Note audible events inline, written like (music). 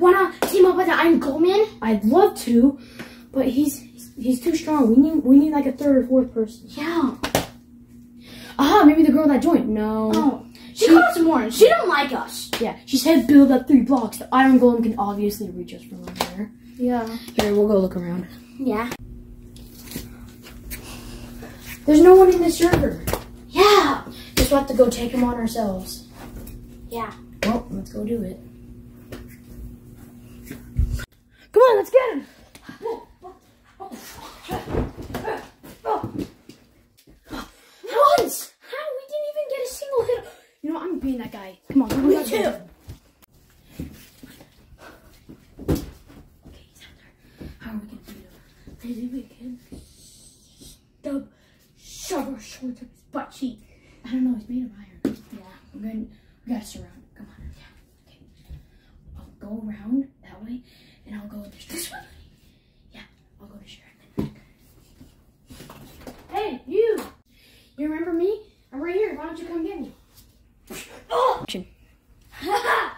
Not team up with the Iron Golem? I'd love to, but he's he's, too strong. We need we need like a third or fourth person. Yeah. Aha, maybe the girl that joined. No. Oh. She, She- called some more. She don't like us. Yeah, she said build up three blocks. The Iron Golem can obviously reach us from over there. Yeah. Here, we'll go look around. Yeah. There's no one in this server. Yeah. Just have to go take him on ourselves. Yeah. Well, let's go do it. Come on, let's get him. Once. How? We didn't even get a single hit. You know, I'm being that guy. Come on, Me we too. Okay, he's out there. How are we gonna beat him? Maybe we can stub, shove our swords up his butt cheek. I don't know. He's made of iron. Yeah, we're going. We gotta surround him. Come on. Yeah. Okay. I'll go around that way, and I'll go this, this way. Yeah, I'll go to Sharon. Hey, you! You remember me? I'm right here. Why don't you come get me? Oh. (laughs)